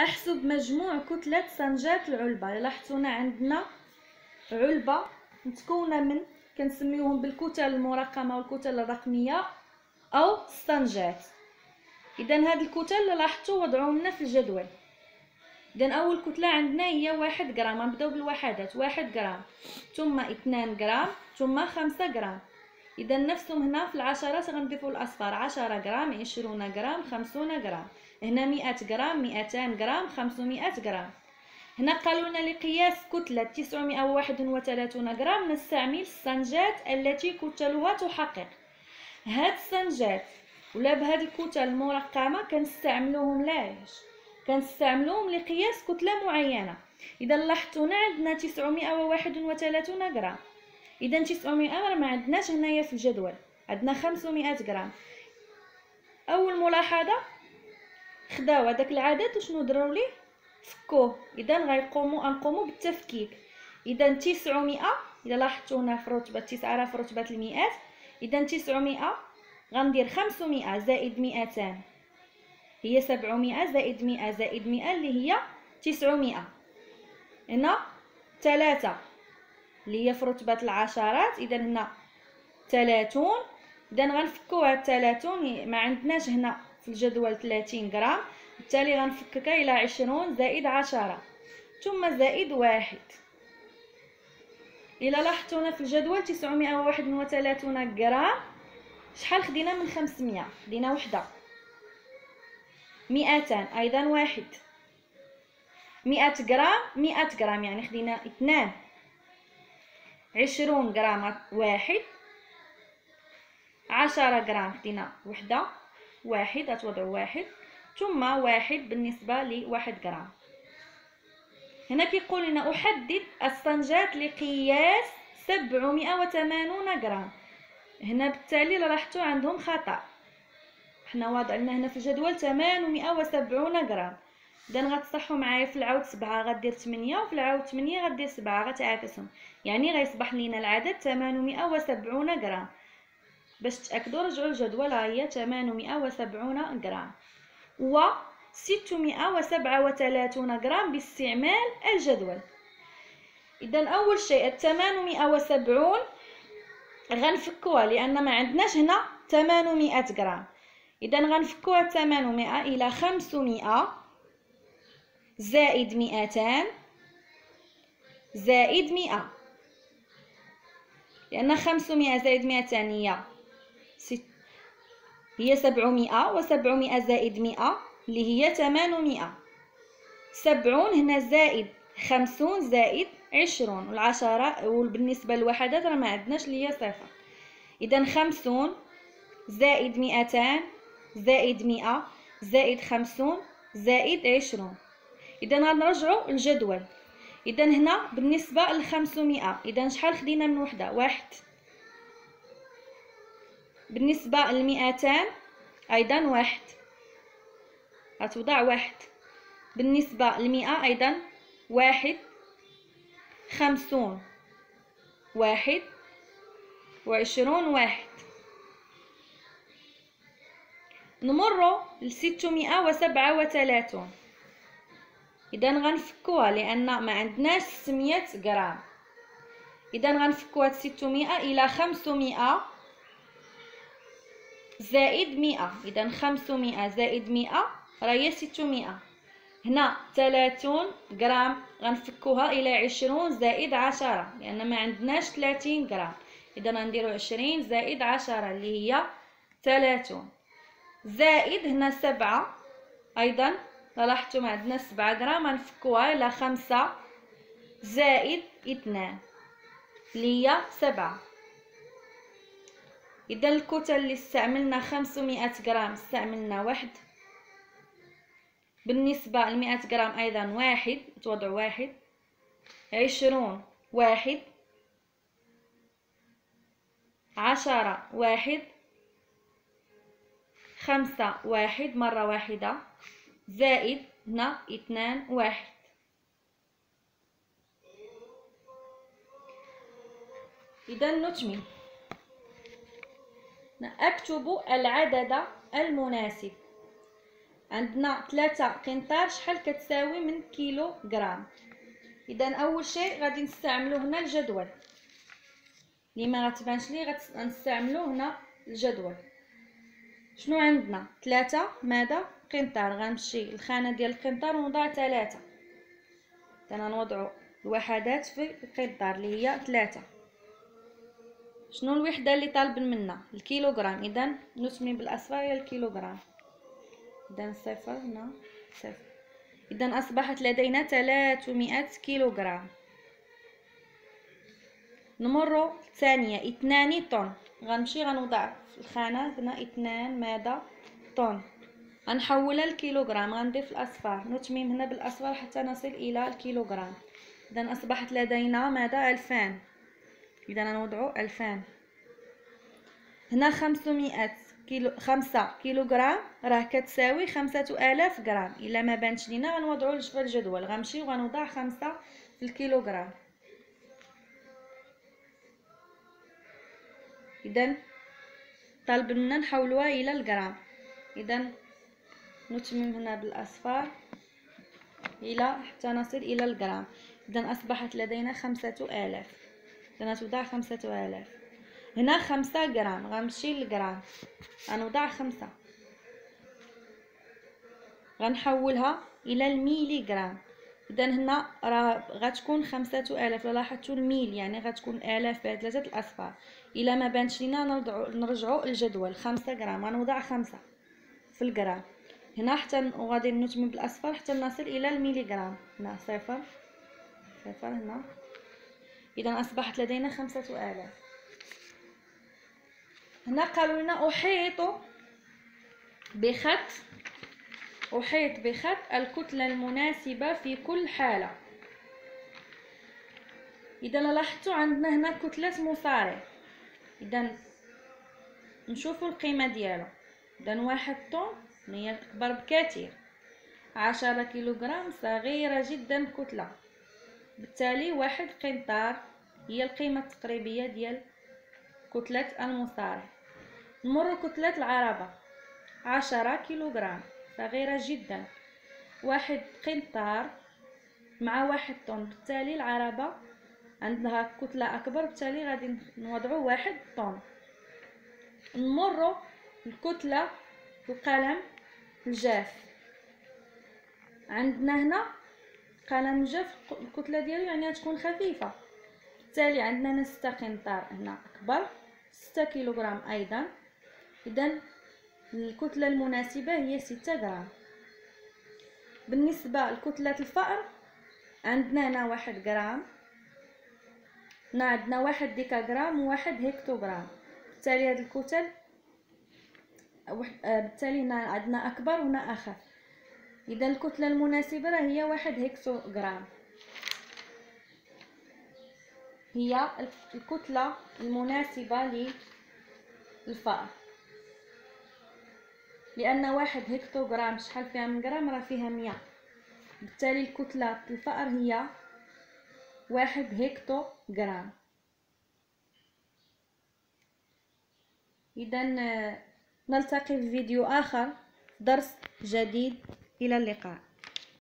احسب مجموع كتلة سنجات العلبة. لاحظتوا هنا عندنا علبة متكونة من كنسميوهم بالكتل المرقمة والكتل الرقمية أو سنجات. اذا هاد الكتل لاحظتوا وضعوهم لنا في الجدول اذا أول كتلة عندنا هي واحد غرام. غنبداو بالوحدات. واحد غرام. ثم اثنان غرام. ثم خمسة غرام. اذا نفسهم هنا في العشرات غنضيفوا الأصفار. عشرة غرام عشرون غرام خمسون غرام. هنا مئة غرام مئتان غرام خمسمائة غرام. هنا قالوا لنا لقياس كتلة تسعمائة وواحد وثلاثون غرام نستعمل السنجات التي كتلها تحقق. هاد السنجات ولا بهاد الكتل المرقمة كنستعملوهم لاش كنستعملوهم لقياس كتلة معينة. إذا لاحظتوا هنا عندنا تسعمائة وواحد وثلاثون غرام. إذا تسعمائة ما عندناش هنايا في الجدول. عندنا خمسمائة غرام. أول ملاحظة خداو هذاك العدد وشنو دروا ليه فكوه إذا غيقوموا نقوموا بالتفكيك إذا 900 إذا لاحظتوا هنا في رتبة 9 راه في رتبة المئات إذا 900 غندير 500 زائد 200 هي 700 زائد 100 زائد 100 اللي هي 900 هنا 3 اللي هي في رتبة العشرات. إذا هنا 30 إذا غنفكوا هاد 30 ما عندناش هنا في الجدول 30 غرام بالتالي غنفككها إلى 20 زائد 10 ثم زائد واحد. إلى لاحظتوا هنا في الجدول 931 غرام. شحال خدينا من 500 خدينا وحدة. 200 أيضا واحد. 100 غرام 100 غرام يعني خدينا اثنان. 20 غرام واحد. 10 غرام خدينا وحدة. واحد غتوضعوا واحد ثم واحد بالنسبة لواحد غرام هنا كيقول لنا أحدد السنجات لقياس سبعمائة وثمانون غرام هنا بالتالي لاحظتوا عندهم خطأ. حنا واضعين هنا في الجدول ثمانمائة وسبعون غرام اذا غتصحوا معايا في العود سبعة غدير ثمانية وفي العود ثمانية غدير سبعة غتعاكسهم يعني غيصبح لينا العدد ثمانمائة وسبعون غرام باش تأكدوا رجعوا الجدول هي 870 غرام و 637 غرام باستعمال الجدول. اذا أول شيء 870 غنفكوها لأن ما عندناش هنا 800 غرام اذا غنفكوها 800 إلى 500 زائد 200 زائد 100 لأن 500 زائد 200 هي ست. هي سبعمائة وسبعمائة زائد مئة اللي هي ثمانمائة. سبعون هنا زائد خمسون زائد عشرون. والعشرة وبالنسبة للوحدات راه ما عندناش اللي هي صفر. إذا خمسون زائد مئتان زائد مئة زائد خمسون زائد عشرون. إذا غنرجعو الجدول إذا هنا بالنسبة لخمسمائة إذا شحال خدينا من وحدة؟ واحد. بالنسبة لمئتان أيضا واحد. غتوضع واحد. بالنسبة لمئة أيضا واحد. خمسون واحد. وعشرون واحد. نمر لستمائة وسبعة وثلاثون. إذا غنفكوها لأن ما عندناش ستمية غرام. إذا غنفكوها ستمائة إلى خمسمائة زائد مئة. إذا خمسمائة زائد مئة راهي ستمائة هنا ثلاثون غرام غنفكوها إلى عشرون زائد عشرة لأن ما عندناش ثلاثين غرام. إذا غنديرو عشرين زائد عشرة اللي هي ثلاثون. زائد هنا سبعة أيضا لاحظتوا ما عندنا سبعة غرام غنفكوها إلى خمسة زائد اثنان اللي هي سبعة. إذا الكتل اللي استعملنا 500 غرام استعملنا واحد. بالنسبة لمئة غرام أيضا واحد توضع واحد. عشرون واحد. عشرة واحد. خمسة واحد مرة واحدة. زائد هنا اثنان واحد. إذا نتمم أكتب العدد المناسب. عندنا ثلاثة قنطار شحال كتساوي من كيلو غرام إذا أول شيء غادي نستعملو هنا الجدول. اللي ما غتبانش لي غنستعملو هنا الجدول. شنو عندنا؟ ثلاثة ماذا؟ قنطار. غنمشي للخانة ديال القنطار ونضع ثلاثة. أنا نوضعو الوحدات في القنطار اللي هي ثلاثة. شنو الوحدة اللي طالب منا الكيلوغرام. إذا نسمي بالاصفر هي الكيلوغرام. إذا صفر هنا صفر. إذا أصبحت لدينا 300 كيلوغرام. نمر الثانية اثنان طن. غنمشي غنوضع في الخانة. هنا اثنان ماذا طن. غنحولها للكيلوغرام غنضيف الاصفر نتميم هنا بالاصفر حتى نصل إلى الكيلوغرام. إذا أصبحت لدينا ماذا 2000 إذا نوضعو ألفان. هنا خمسمائة كيلو خمسة كيلوغرام راه كتساوي خمسة آلاف غرام. إلا ما بانش لينا غنوضعو في الجدول. غنمشي وغنوضع خمسة في الكيلوغرام. إذا طالب منا نحولوها إلى الغرام. إذا نتمم هنا بالأصفار إلى حتى نصل إلى الغرام. إذا أصبحت لدينا خمسة آلاف. اذا توضع خمسة آلاف. هنا خمسة غرام غنمشي للغرام غنوضع خمسة. غنحولها إلى الميلي غرام إذا هنا راه غتكون خمسة آلاف. لاحظتوا الميل يعني غتكون آلاف بهاد ثلاثة الأصفار. إلا ما بانش لينا نرجعو الجدول خمسة غرام غنوضع خمسة في الغرام هنا حتى وغادي نتمم بالاصفر حتى نصل إلى الميلي غرام هنا صفر. صفر هنا. اذا أصبحت لدينا خمسة آلاف. هنا قالوا لنا أحيط بخط أحيط بخط الكتلة المناسبة في كل حالة. اذا لاحظتوا عندنا هنا كتلة مصارع اذا نشوفوا القيمة ديالو. اذا واحد طن هي أكبر بكثير. عشرة كيلوغرام صغيرة جدا كتلة. بالتالي واحد قنطار. هي القيمة التقريبية ديال كتلة المصارع نمر كتلة العربة. عشرة كيلوغرام. صغيرة جدا. واحد قنطار مع واحد طن. بالتالي العربة عندها كتلة أكبر. بالتالي غادي نوضعو واحد طن. نمر الكتلة القلم الجاف. عندنا هنا قلم جاف الكتلة ديالو يعني غتكون خفيفة. بالتالي عندنا هنا ستة قنطار هنا أكبر ستة كيلوغرام أيضا. اذا الكتلة المناسبة هي ستة غرام. بالنسبة لكتلة الفأر عندنا هنا واحد غرام. هنا عندنا واحد ديكاغرام وواحد هيكتوغرام بالتالي هاد الكتل آه، بالتالي هنا عندنا أكبر وهنا أخف إذا الكتلة المناسبة راه هي واحد هكسوغرام هي الكتلة المناسبة للفأر. لأن واحد هكتوغرام شحال فيها؟ من غرام راه فيها مية. بالتالي الكتلة الفأر هي واحد هكتوغرام. إذا نلتقي في فيديو آخر درس جديد. إلى اللقاء.